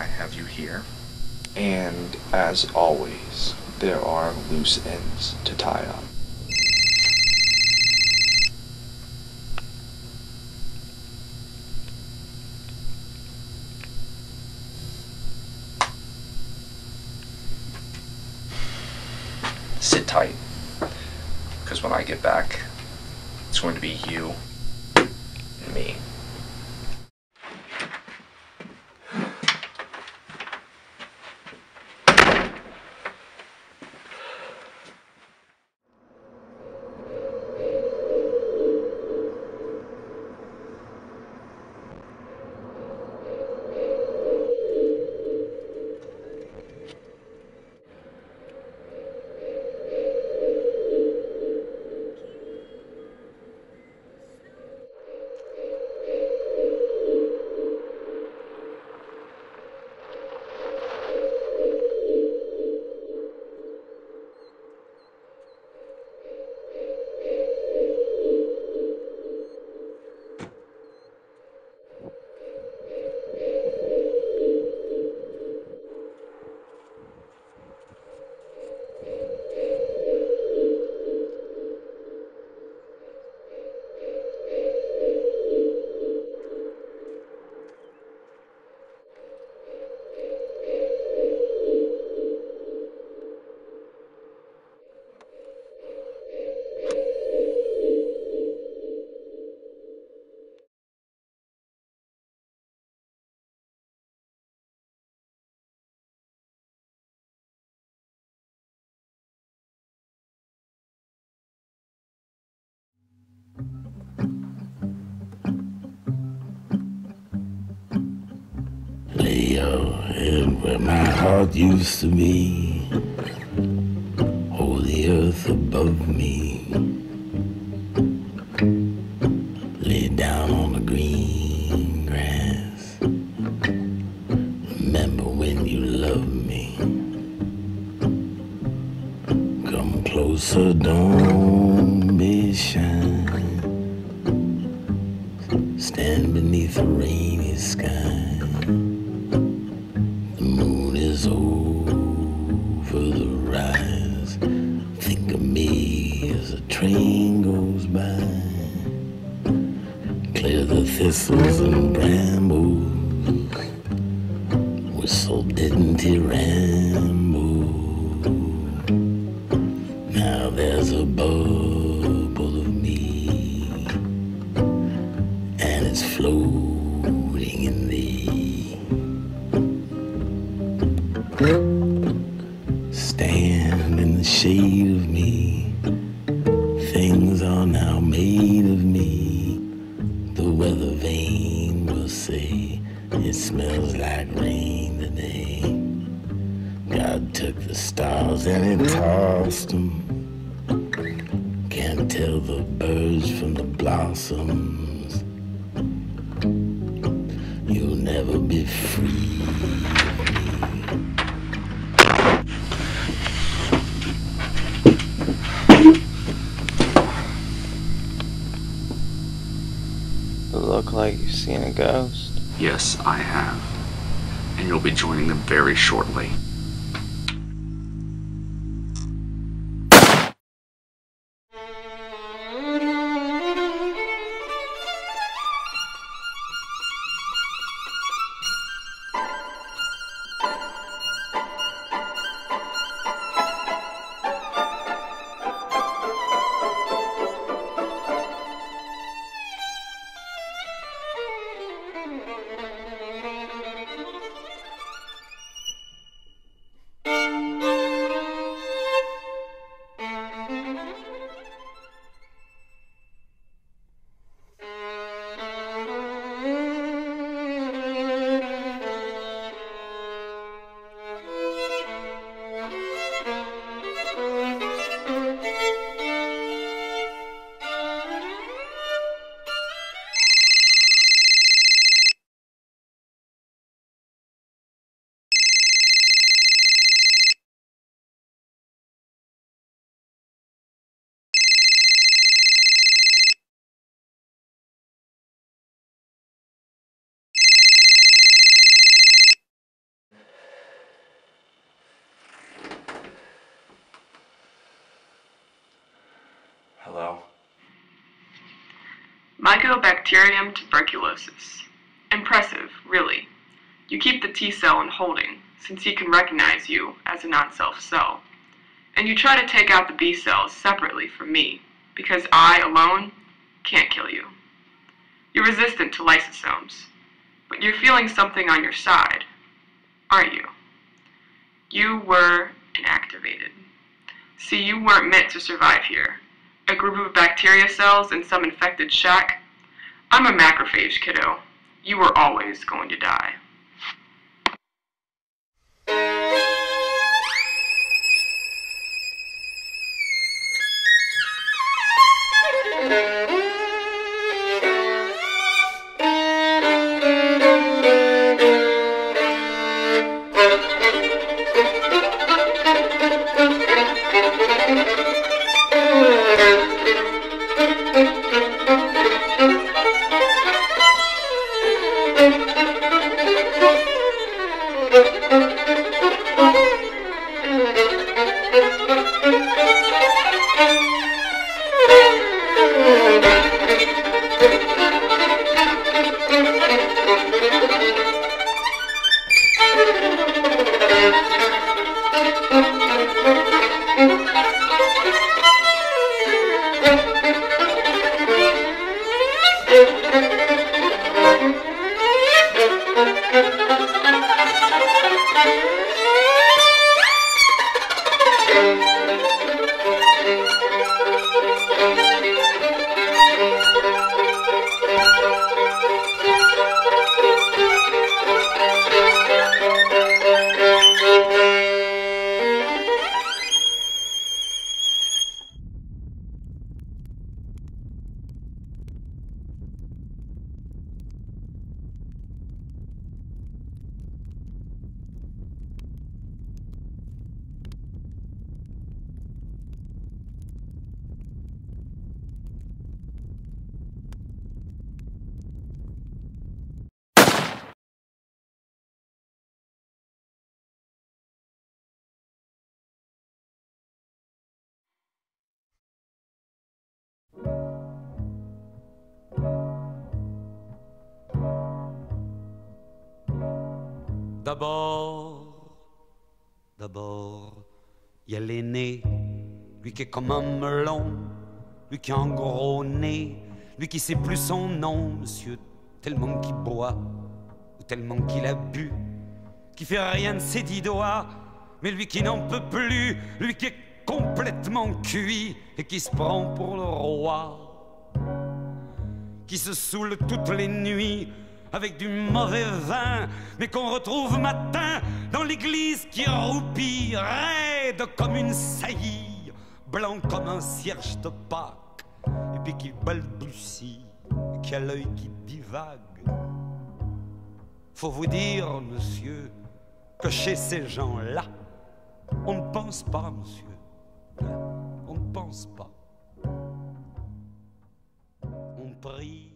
I have you here. And as always, there are loose ends to tie up. Sit tight. Because when I get back, it's going to be you and me. Where my heart used to be. Hold the earth above me. Lay down on the green grass. Remember when you loved me. Come closer, don't be shy. Stand beneath the rainy sky. Thistles and brambles. Whistle didn't ramble? Now there's a bubble of me, and it's floating in thee. Smells like rain today. God took the stars and he tossed them. Can't tell the birds from the blossoms. You'll never be free. Look like you've seen a ghost. Yes, I have. And you'll be joining them very shortly. Mycobacterium tuberculosis. Impressive, really. You keep the T cell in holding, since he can recognize you as a non-self cell. And you try to take out the B cells separately from me, because I alone can't kill you. You're resistant to lysosomes, but you're feeling something on your side, aren't you? You were inactivated. See, you weren't meant to survive here. A group of bacteria cells in some infected shack. I'm a macrophage, kiddo. You were always going to die. Thank you. D'abord, d'abord, il y a l'aîné, lui qui est comme un melon, lui qui a un gros nez, lui qui sait plus son nom, monsieur, tellement qu'il boit, ou tellement qu'il a bu, qui fait rien de ses dix doigts, mais lui qui n'en peut plus, lui qui est complètement cuit et qui se prend pour le roi, qui se saoule toutes les nuits avec du mauvais vin, mais qu'on retrouve matin dans l'église qui roupit, raide comme une saillie, blanc comme un cierge de Pâques, et puis qui balbutie, qui a l'œil qui divague. Faut vous dire, monsieur, que chez ces gens-là, on ne pense pas, monsieur. On ne pense pas. On prie.